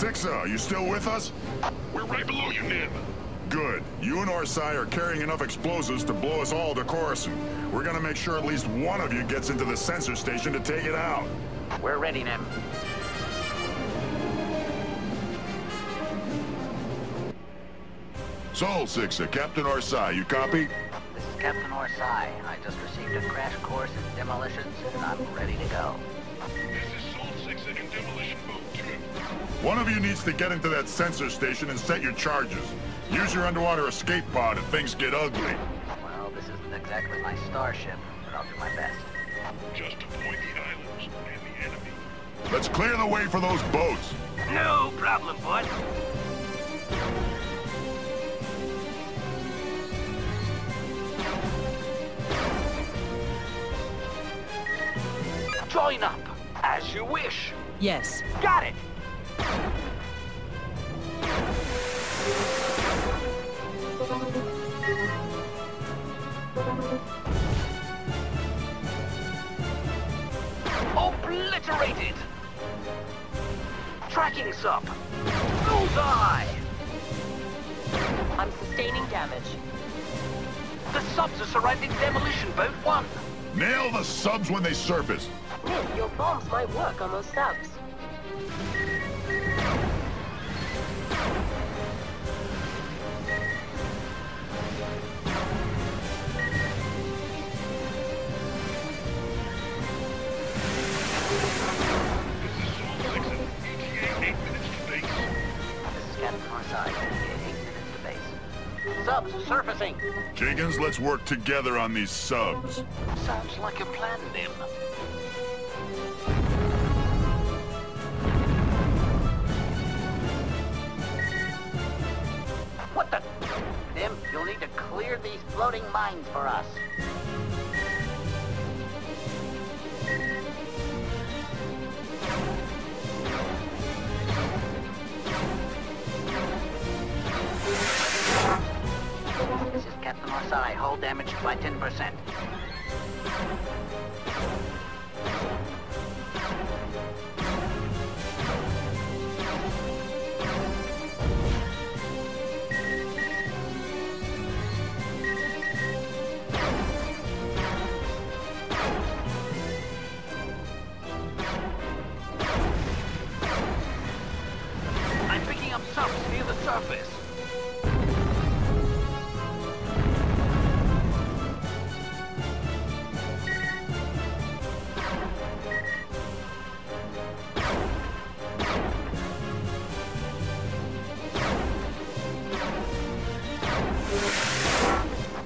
Sixa, uh, you still with us? We're right below you, Nym. Good. You and Orsai are carrying enough explosives to blow us all to Coruscant. We're gonna make sure at least one of you gets into the sensor station to take it out. We're ready, Nym. Sol Sixa, uh, Captain Orsai, you copy? This is Captain Orsai. I just received a crash course in demolitions, and I'm ready to go. One of you needs to get into that sensor station and set your charges. Use your underwater escape pod if things get ugly. Well, this isn't exactly my starship, but I'll do my best. Just avoid the islands and the enemy. Let's clear the way for those boats. No problem, bud. Join up, as you wish. Yes. Got it! Obliterated! Tracking sub! Bullseye! I'm sustaining damage. The subs are surrounding demolition boat one. Nail the subs when they surface. Nym, your bombs might work on those subs. Subs surfacing. Jiggins, let's work together on these subs. Sounds like a plan, Nym. What the? Nym, you'll need to clear these floating mines for us. Orsai. Hull damaged by 10%.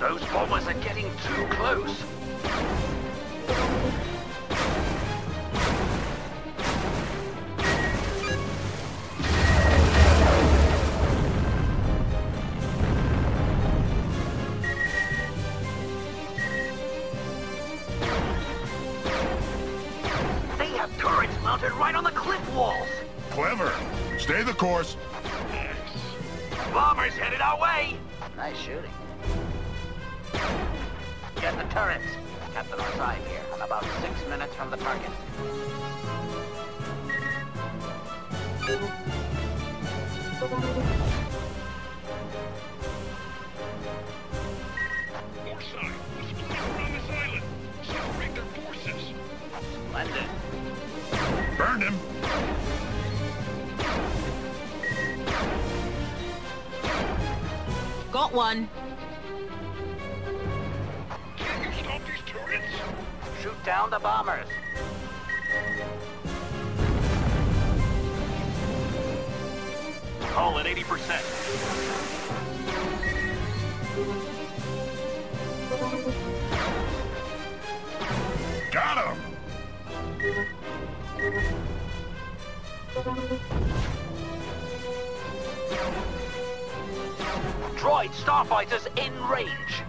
Those bombers are getting too close. They have turrets mounted right on the cliff walls. Clever. Stay the course. Bombers headed our way. Nice shooting. Get the turrets. Captain Orsai here. I'm about six minutes from the target. Orsai, we're splitting around this island. Separate their forces. Splendid. Burned him. Got one. Shoot down the bombers. Call at 80%. Got him. Droid starfighters in range.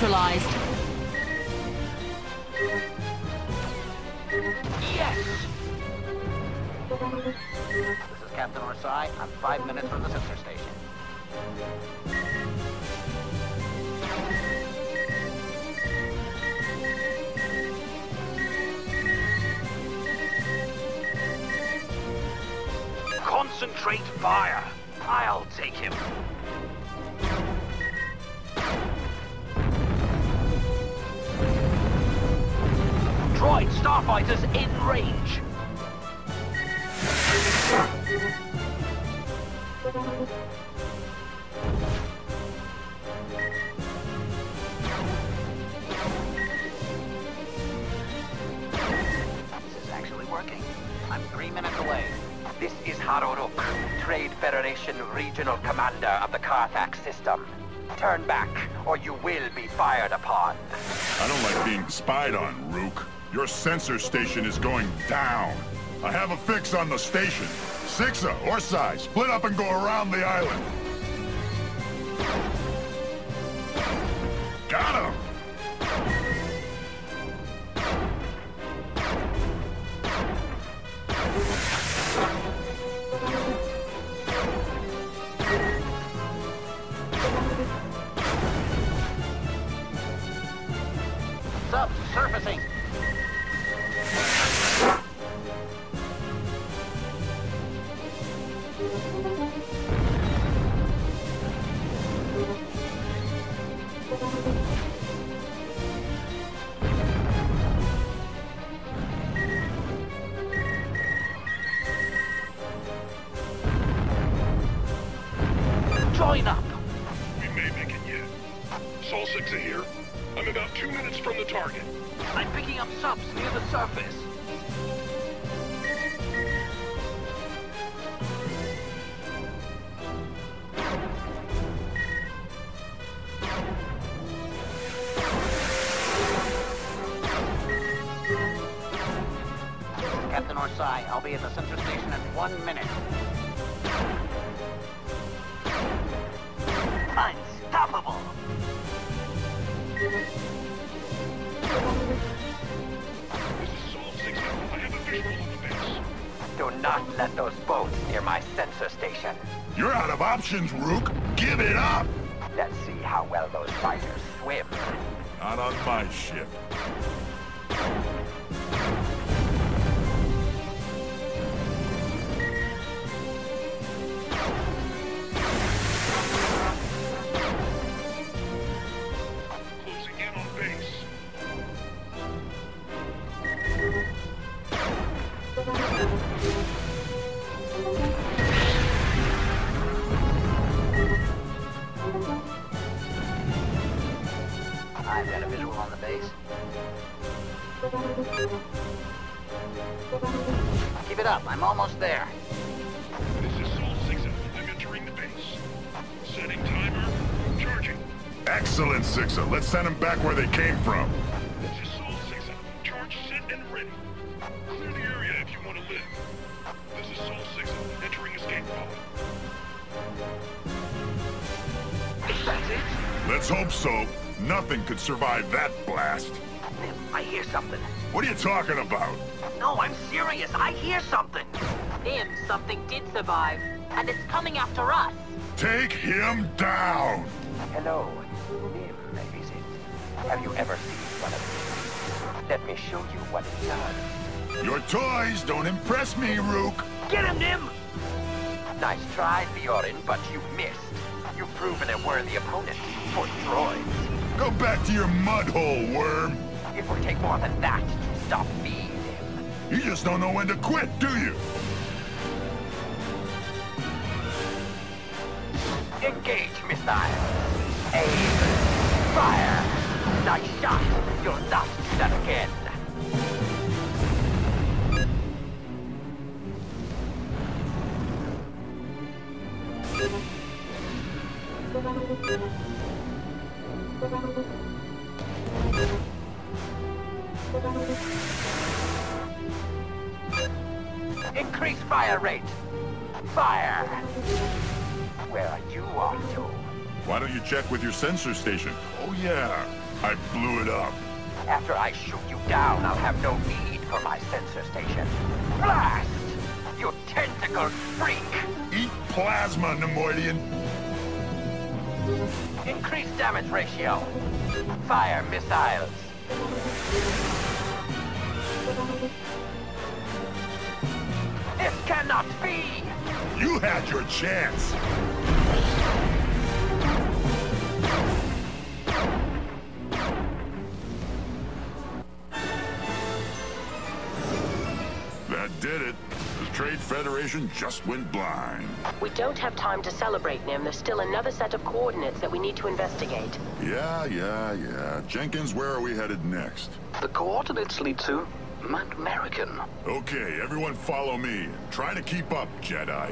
Neutralized. Yes! This is Captain Orsai. I'm five minutes from the sensor station. Concentrate fire. I'll take him. Starfighters in range. This is actually working. I'm three minutes away. This is Haroruk, Trade Federation Regional Commander of the Carthax System. Turn back, or you will be fired upon. I don't like being spied on, Rook. Your sensor station is going down. I have a fix on the station. Sixa, Orsai, split up and go around the island. Join up. We may make it yet. Sol Sixa here. I'm about two minutes from the target. I'm picking up subs near the surface. Captain Orsai, I'll be at the sensor station in one minute. Do not let those boats near my sensor station. You're out of options, Rook. Give it up! Let's see how well those fighters swim. Not on my ship. Keep it up. I'm almost there. This is Sol Sixa. I'm entering the base. Setting timer. Charging. Excellent, Sixa. Let's send them back where they came from. This is Sol Sixa. Charge set and ready. Clear the area if you want to live. This is Sol Sixa. Entering escape pod. Is it? Let's hope so. Nothing could survive that blast. I hear something. What are you talking about? No, I'm serious. I hear something. Nym, something did survive. And it's coming after us. Take him down! Hello, Nym, is it? Have you ever seen one of these? Let me show you what it does. Your toys don't impress me, Rook. Get him, Nym! Nice try, Feeorin, but you missed. You've proven a worthy opponent for droids. Go back to your mud hole, worm. It will take more than that to stop me, Nym. You just don't know when to quit, do you? Engage missile. Aim. Fire. Nice shot. You'll not do that again. Increase fire rate. Fire. Where are you off to? Why don't you check with your sensor station? Oh yeah, I blew it up. After I shoot you down, I'll have no need for my sensor station. Blast! You tentacle freak. Eat plasma, Neimoidian. Increase damage ratio. Fire missiles. This cannot be! You had your chance. That did it. The Trade Federation just went blind. We don't have time to celebrate, Nym. There's still another set of coordinates that we need to investigate. Yeah, yeah, yeah. Jenkins, where are we headed next? The coordinates lead to Mount American. Okay, everyone follow me. Try to keep up, Jedi.